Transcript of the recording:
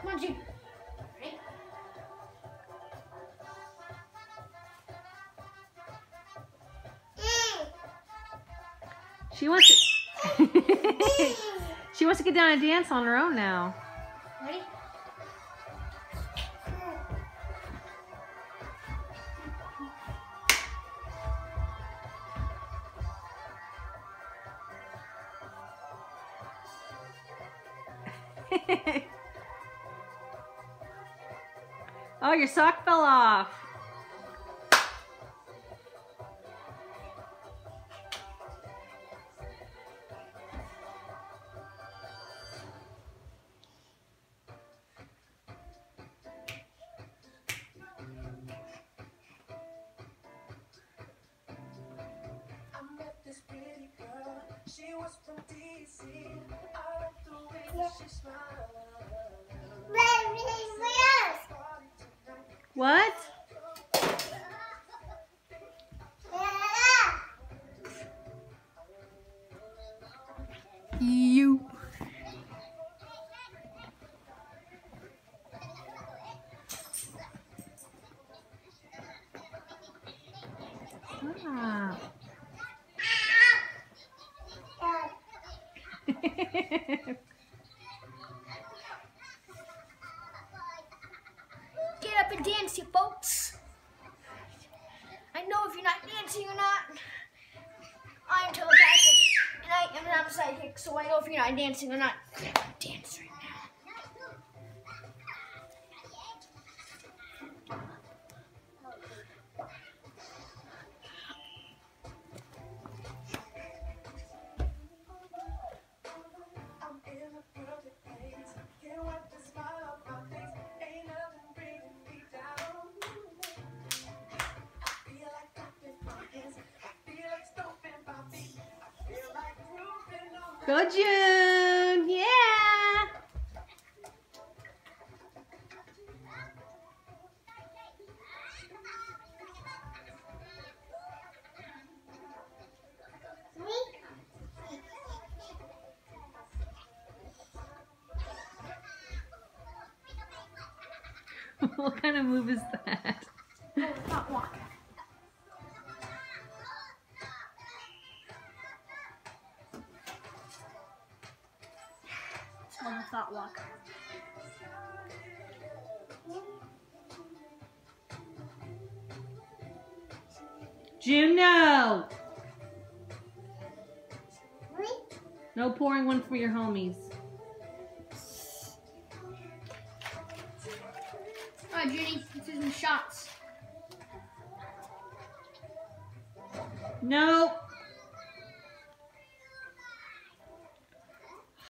Come on. Ready? She wants to. she wants to get down and dance on her own now. Ready? oh, your sock fell off. She was from DC. I like the way she smiled. Get up and dance, you folks. I know if you're not dancing or not. I am telepathic, and I am not psychic, so I know if you're not dancing or not. Dance right Go June! Yeah! what kind of move is that? Oh, not walk. It's called a thought walk. Juno! No pouring one for your homies. Alright, Junie, let's do some shots. Nope.